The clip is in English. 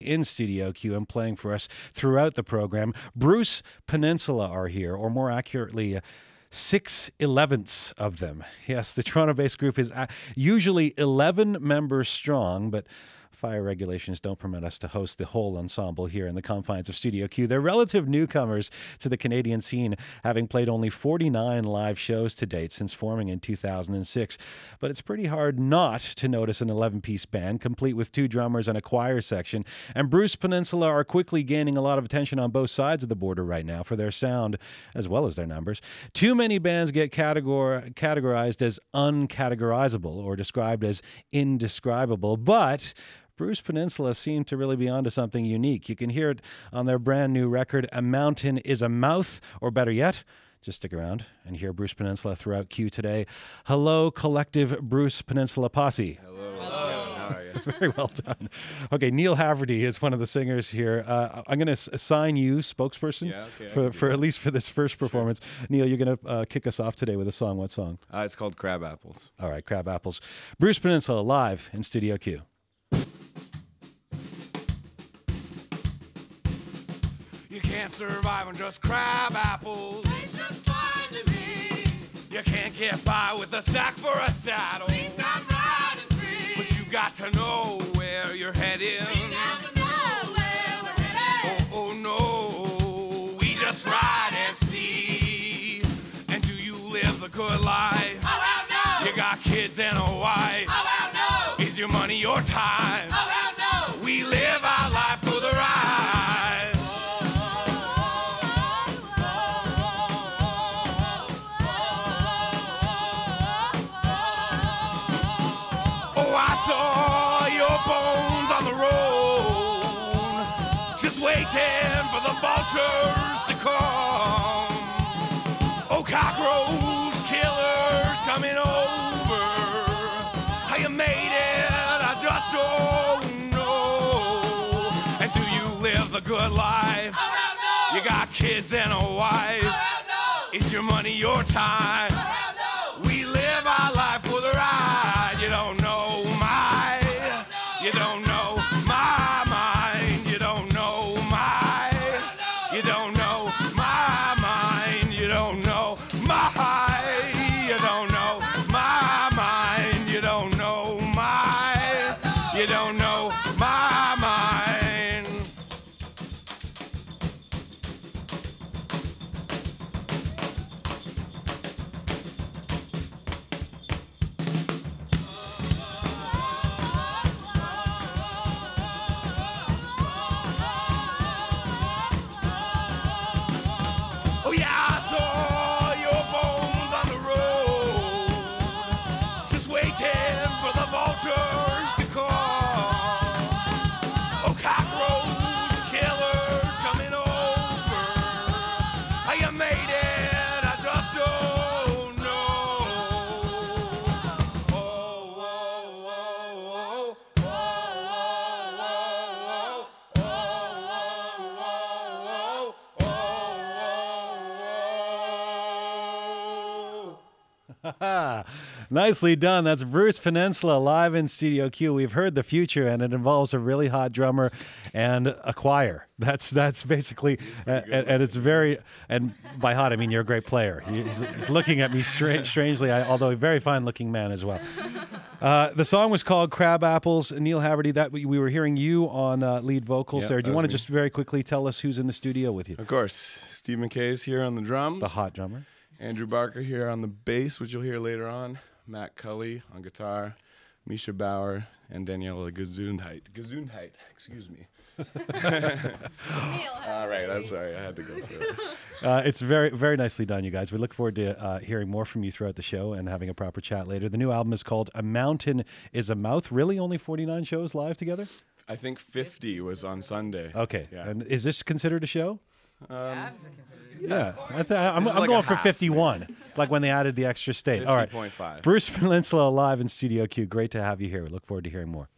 in Studio Q and playing for us throughout the program. Bruce Peninsula are here, or more accurately, six elevenths of them. Yes, the Toronto based group is uh, usually 11 members strong, but fire regulations don't permit us to host the whole ensemble here in the confines of Studio Q. They're relative newcomers to the Canadian scene, having played only 49 live shows to date since forming in 2006. But it's pretty hard not to notice an 11 piece band, complete with two drummers and a choir section. And Bruce Peninsula are quickly gaining a lot of attention on both sides of the border right now for their sound as well as their numbers. Too many bands get categor- categorized as uncategorizable or described as indescribable, but Bruce Peninsula seem to really be onto something unique. You can hear it on their brand new record, A Mountain is a Mouth, or better yet, just stick around and hear Bruce Peninsula throughout Q today. Hello, collective Bruce Peninsula posse. Hello. Hello. How are you? Very well done. Okay, Neil Haverty is one of the singers here. Uh, I'm going to assign you spokesperson Yeah, okay, for, for at least for this first performance. Neil, you're going to uh, kick us off today with a song. What song? Uh, it's called Crab Apples. All right, Crab Apples. Bruce Peninsula live in Studio Q. You can't survive on just crab apples. It's just fine to me. You can't get by with a sack for a saddle. Please stop riding free. But you got to know where you're heading. We never know where we're headed. Oh, oh no, we just ride and see. And do you live the good life? Oh, hell no. You got kids and a wife. Oh, hell no. Is your money your time? Oh, hell no. We live just waiting for the vultures to come. Oh, cockroach killers coming over. How you made it, I just don't know. And do you live the good life? Oh, no. You got kids and a wife. Oh, no. Is your money your time? Nicely done. That's Bruce Peninsula live in Studio Q. We've heard the future, and it involves a really hot drummer and a choir. That's that's basically, and, and it's very, and by hot I mean you're a great player. He's, he's looking at me stra- strangely, I, although a very fine-looking man as well. Uh, the song was called Crab Apples. Neil Haverty, that we, we were hearing you on uh, lead vocals Yep, there. Do you want to just very quickly tell us who's in the studio with you? Of course, Steve McKay is here on the drums. The hot drummer. Andrew Barker here on the bass, which you'll hear later on. Matt Cully on guitar. Misha Bower and Daniela Gesundheit. Gesundheit, excuse me. All right, I'm sorry, I had to go for it. Uh, it's very, very nicely done, you guys. We look forward to uh, hearing more from you throughout the show and having a proper chat later. The new album is called A Mountain is a Mouth. Really, only 49 shows live together? I think 50 was on Sunday. Okay. Yeah. And is this considered a show? Um, Yeah. So I th- I'm, I'm like going for 51. It's like when they added the extra state. All right. 50.5. Bruce Peninsula live in Studio Q. Great to have you here. We look forward to hearing more.